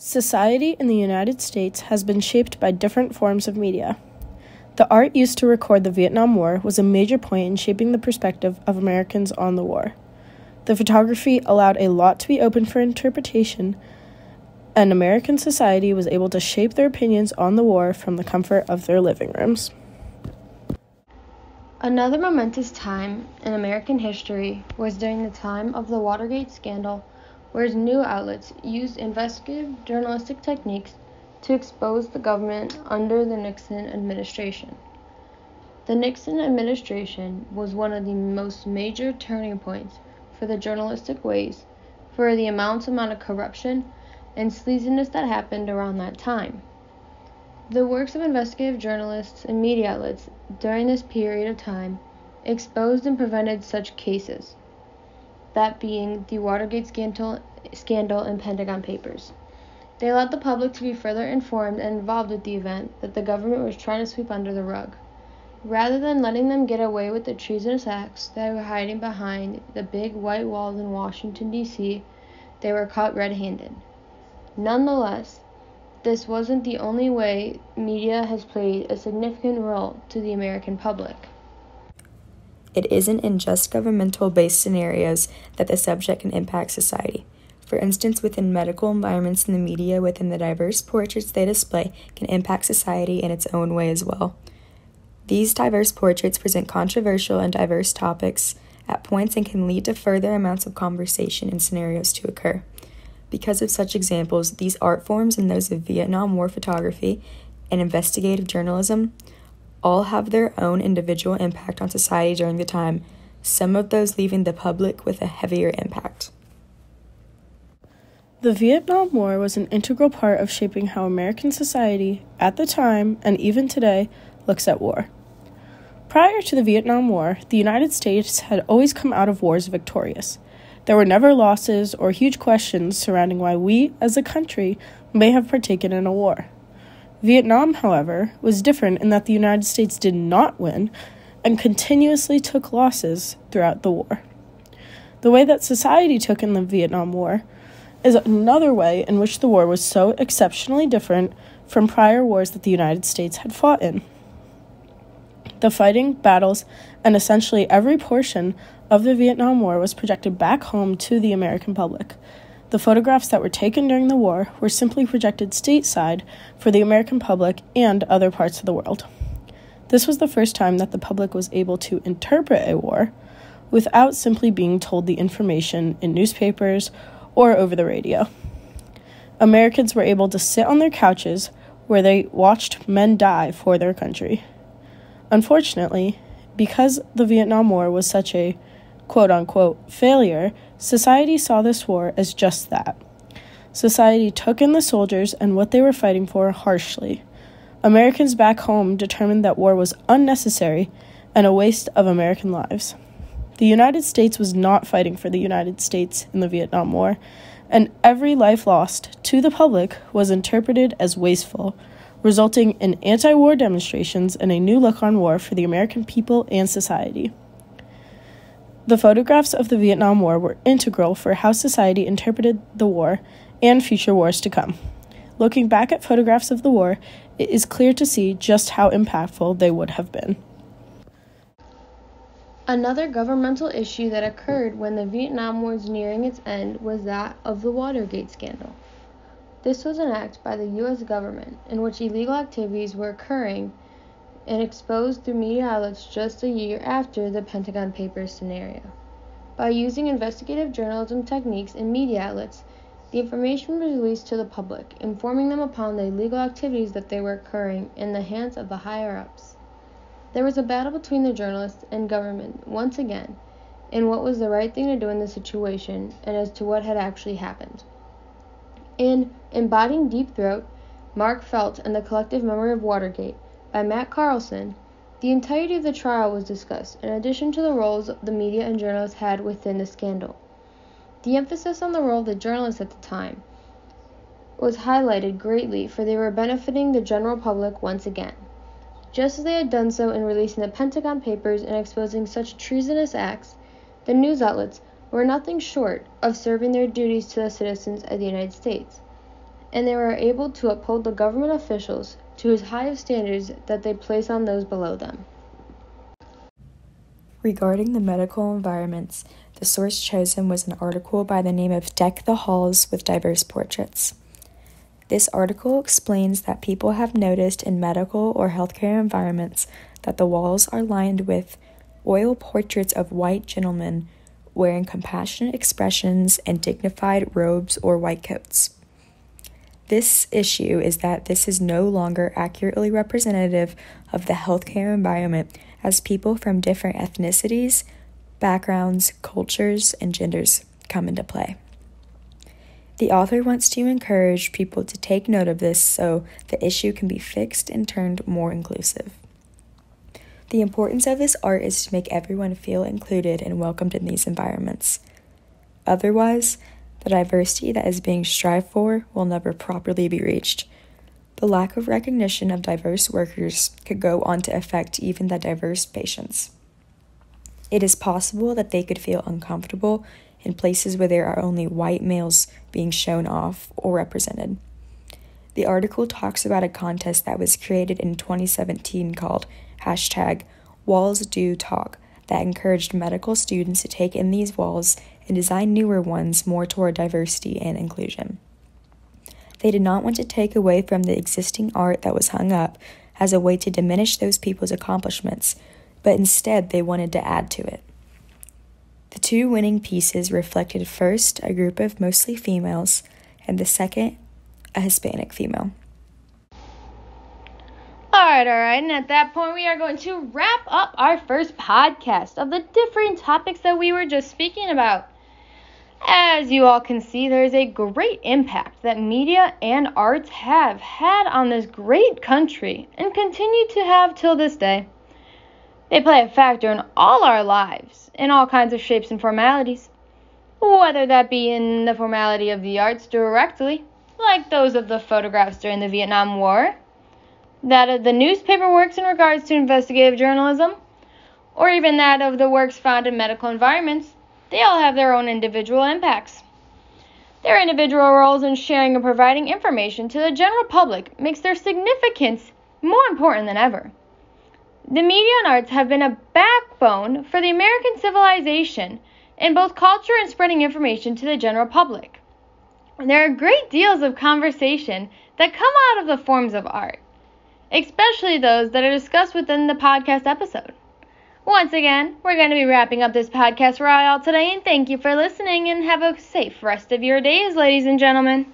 Society in the United States has been shaped by different forms of media. The art used to record the Vietnam War was a major point in shaping the perspective of Americans on the war. The photography allowed a lot to be open for interpretation, and American society was able to shape their opinions on the war from the comfort of their living rooms. Another momentous time in American history was during the time of the Watergate scandal whereas new outlets used investigative journalistic techniques to expose the government under the Nixon administration. The Nixon administration was one of the most major turning points for the journalistic ways for the immense amount of corruption and sleaziness that happened around that time. The works of investigative journalists and media outlets during this period of time exposed and prevented such cases that being the Watergate scandal, scandal and Pentagon Papers. They allowed the public to be further informed and involved with the event that the government was trying to sweep under the rug. Rather than letting them get away with the treasonous acts they were hiding behind the big white walls in Washington, D.C., they were caught red handed. Nonetheless, this wasn't the only way media has played a significant role to the American public. It isn't in just governmental based scenarios that the subject can impact society. For instance, within medical environments and the media, within the diverse portraits they display, can impact society in its own way as well. These diverse portraits present controversial and diverse topics at points and can lead to further amounts of conversation and scenarios to occur. Because of such examples, these art forms and those of Vietnam War photography and investigative journalism all have their own individual impact on society during the time, some of those leaving the public with a heavier impact. The Vietnam War was an integral part of shaping how American society, at the time and even today, looks at war. Prior to the Vietnam War, the United States had always come out of wars victorious. There were never losses or huge questions surrounding why we, as a country, may have partaken in a war. Vietnam, however, was different in that the United States did not win and continuously took losses throughout the war. The way that society took in the Vietnam War is another way in which the war was so exceptionally different from prior wars that the United States had fought in. The fighting, battles, and essentially every portion of the Vietnam War was projected back home to the American public, the photographs that were taken during the war were simply projected stateside for the American public and other parts of the world. This was the first time that the public was able to interpret a war without simply being told the information in newspapers or over the radio. Americans were able to sit on their couches where they watched men die for their country. Unfortunately, because the Vietnam War was such a quote unquote failure, society saw this war as just that. Society took in the soldiers and what they were fighting for harshly. Americans back home determined that war was unnecessary and a waste of American lives. The United States was not fighting for the United States in the Vietnam War, and every life lost to the public was interpreted as wasteful, resulting in anti war demonstrations and a new look on war for the American people and society. The photographs of the Vietnam War were integral for how society interpreted the war and future wars to come. Looking back at photographs of the war, it is clear to see just how impactful they would have been. Another governmental issue that occurred when the Vietnam War was nearing its end was that of the Watergate scandal. This was an act by the U.S. government in which illegal activities were occurring and exposed through media outlets just a year after the Pentagon Papers scenario. By using investigative journalism techniques in media outlets, the information was released to the public, informing them upon the illegal activities that they were occurring in the hands of the higher ups. There was a battle between the journalists and government once again in what was the right thing to do in the situation and as to what had actually happened. In Embodying Deep Throat, Mark Felt and the Collective Memory of Watergate, by Matt Carlson, the entirety of the trial was discussed, in addition to the roles the media and journalists had within the scandal. The emphasis on the role of the journalists at the time was highlighted greatly, for they were benefiting the general public once again. Just as they had done so in releasing the Pentagon Papers and exposing such treasonous acts, the news outlets were nothing short of serving their duties to the citizens of the United States. And they were able to uphold the government officials to as high of standards that they place on those below them. Regarding the medical environments, the source chosen was an article by the name of Deck the Halls with Diverse Portraits. This article explains that people have noticed in medical or healthcare environments that the walls are lined with oil portraits of white gentlemen wearing compassionate expressions and dignified robes or white coats. This issue is that this is no longer accurately representative of the healthcare environment as people from different ethnicities, backgrounds, cultures, and genders come into play. The author wants to encourage people to take note of this so the issue can be fixed and turned more inclusive. The importance of this art is to make everyone feel included and welcomed in these environments. Otherwise, the diversity that is being strived for will never properly be reached. The lack of recognition of diverse workers could go on to affect even the diverse patients. It is possible that they could feel uncomfortable in places where there are only white males being shown off or represented. The article talks about a contest that was created in 2017 called hashtag Walls Do Talk that encouraged medical students to take in these walls and design newer ones more toward diversity and inclusion. They did not want to take away from the existing art that was hung up as a way to diminish those people's accomplishments, but instead they wanted to add to it. The two winning pieces reflected first a group of mostly females, and the second, a Hispanic female. All right, all right, and at that point, we are going to wrap up our first podcast of the different topics that we were just speaking about. As you all can see, there is a great impact that media and arts have had on this great country and continue to have till this day. They play a factor in all our lives, in all kinds of shapes and formalities, whether that be in the formality of the arts directly, like those of the photographs during the Vietnam War, that of the newspaper works in regards to investigative journalism, or even that of the works found in medical environments they all have their own individual impacts. Their individual roles in sharing and providing information to the general public makes their significance more important than ever. The media and arts have been a backbone for the American civilization in both culture and spreading information to the general public. And there are great deals of conversation that come out of the forms of art, especially those that are discussed within the podcast episode. Once again, we're going to be wrapping up this podcast for all today, and thank you for listening, and have a safe rest of your days, ladies and gentlemen.